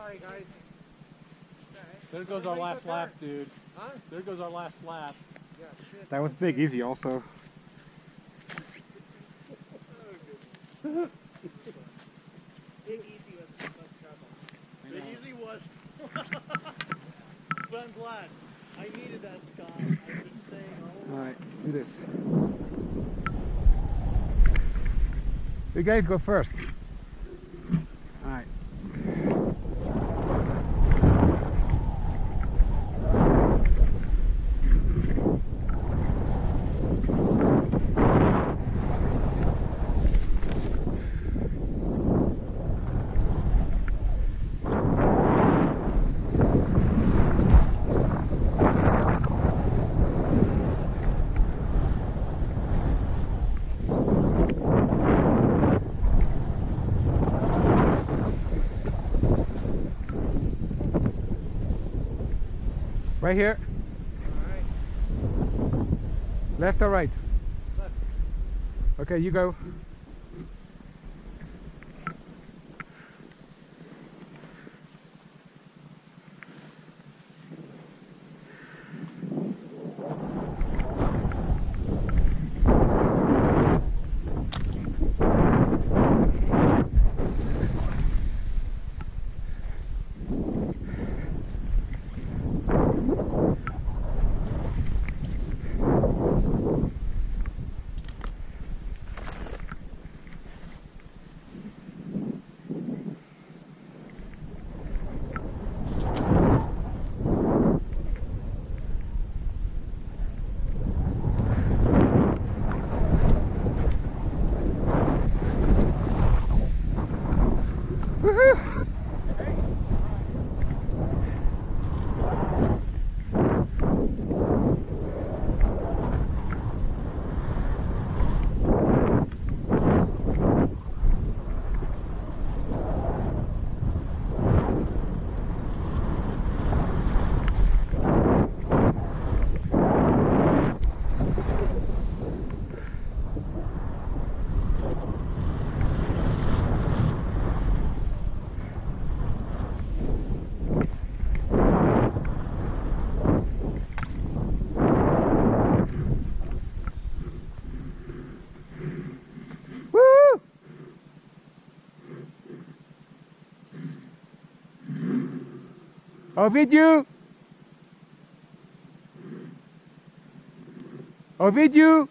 Sorry, guys. There goes our last lap, dude. Huh? There goes our last lap. Yeah, shit. That was big easy also. Big Easy was the most trouble. Big easy was. but I'm glad. I needed that, Scott. I've been saying all Alright, let's do this. You guys go first. Right here. Alright. Left or right? Left. Okay, you go. Woohoo! Off with you! Off with you!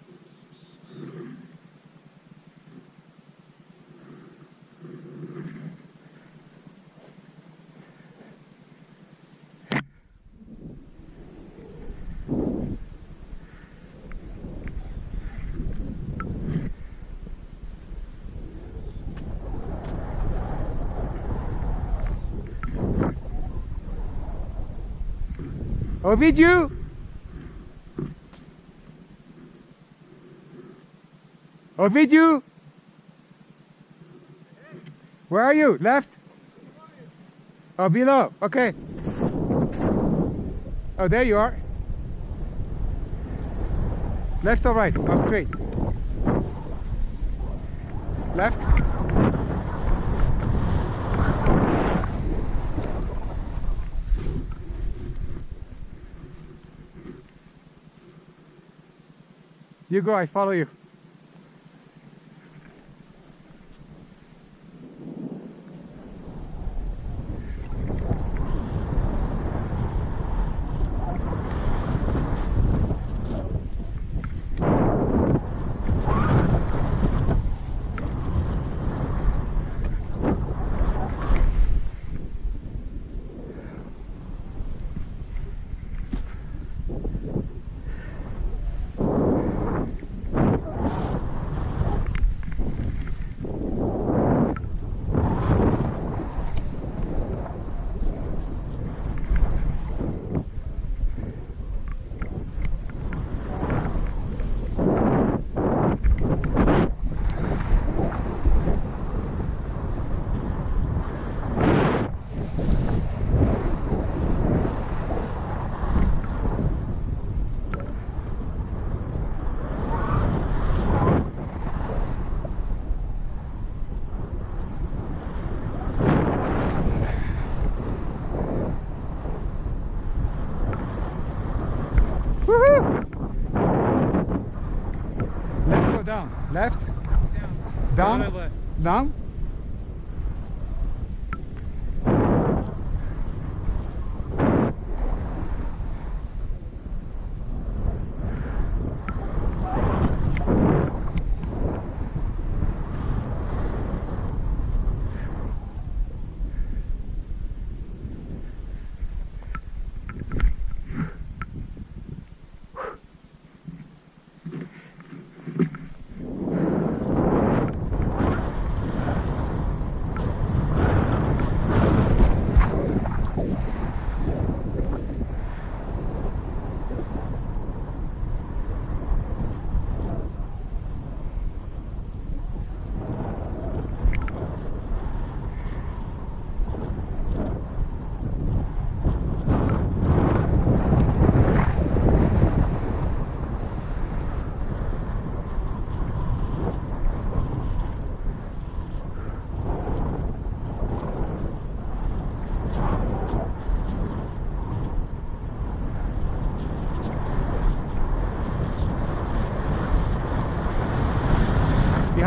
Ovidio! Ovidio! Where are you? Left? Oh, below. Okay. Oh, there you are. Left or right? Or straight? Left? You go, I follow you. Left? Down. Down? Down.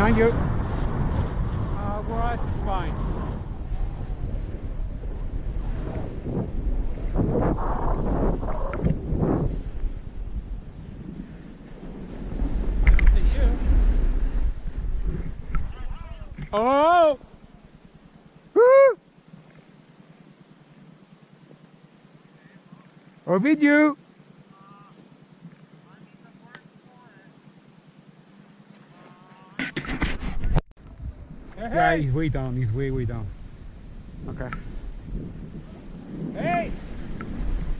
Behind you. Uh, what? It's fine. I don't see you. Oh! Woo! Ovidio! Hey, Yeah, he's way down. He's way, way down. Okay. hey!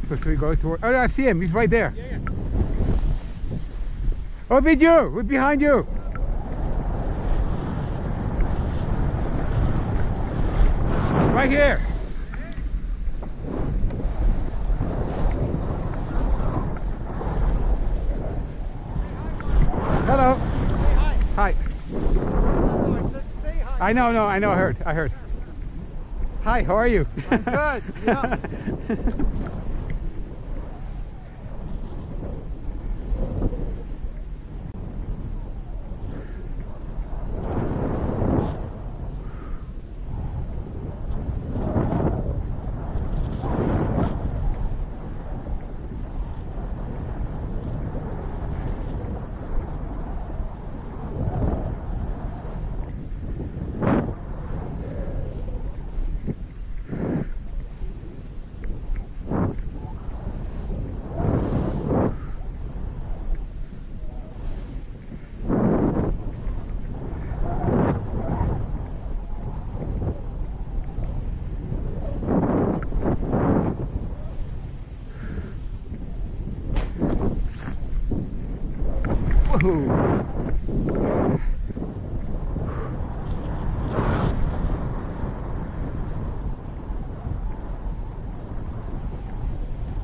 So should we go toward? Oh, I see him. He's right there. Yeah, yeah. Oh, Ovidio! We're behind you! Right here! Hello! Say hi. Hi. I said say hi. I know, no, I know, I heard, I heard. Hi, how are you? Good. Yeah.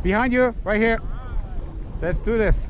Behind you, right here. Let's do this.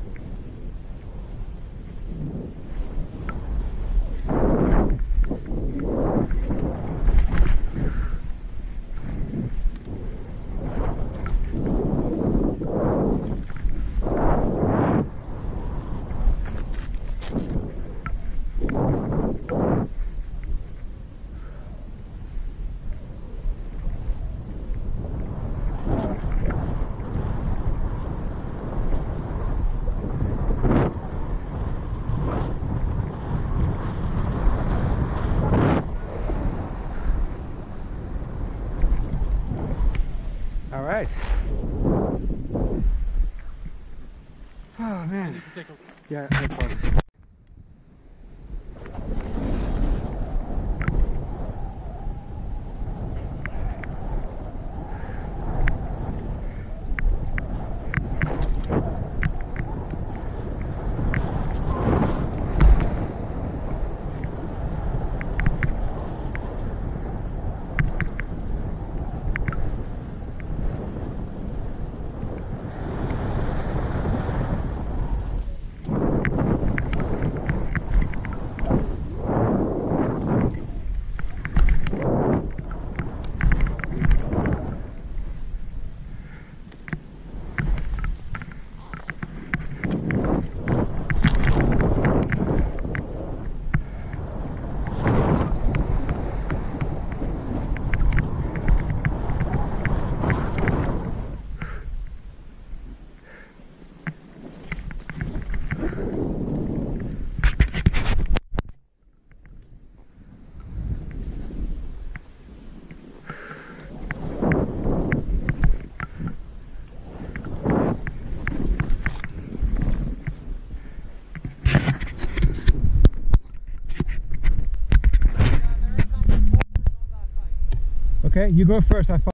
All right. Oh man. Take a Yeah, no problem. Okay, you go first. I.